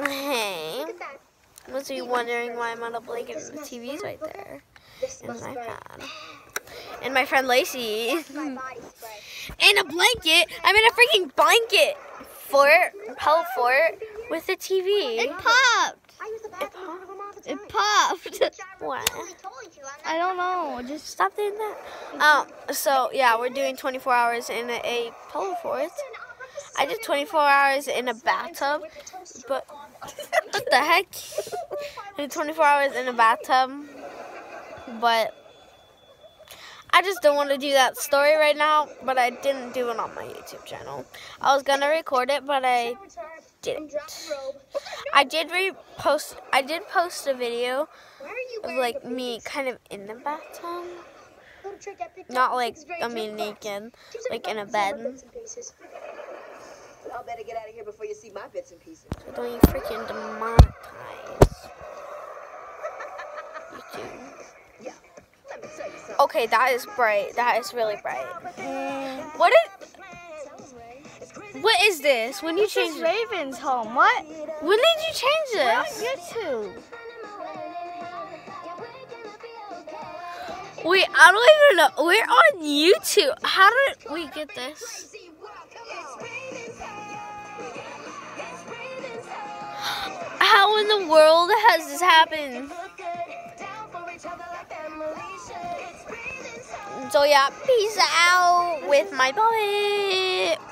Hey. Was you wondering why I'm on a blanket and the TV's right there? And my iPad. And my friend Lacey. in a blanket. I'm in a freaking blanket fort, pellet fort, with a TV. It popped. It popped. It popped. What? I don't know. Just Stop doing that. Um, so yeah, we're doing 24 hours in a, a polo fort. I did 24 hours in a bathtub, but what the heck? I did 24 hours in a bathtub, but I just don't want to do that story right now. But I didn't do it on my YouTube channel. I was gonna record it, but I didn't. I did repost. I did post a video of like me kind of in the bathtub. Not like I mean naked, like in a bed. Y'all better get out of here before you see my bits and pieces. So don't you freaking demonetize YouTube. Yeah. Let me tell you something. Okay, that is bright. That is really bright. Mm. What is? What is this? When you this change? Raven's home. What? When did you change We're on this? YouTube. Wait, I don't even know. We're on YouTube. How did we get this? How in the world has this happened? So yeah, peace out with my puppet.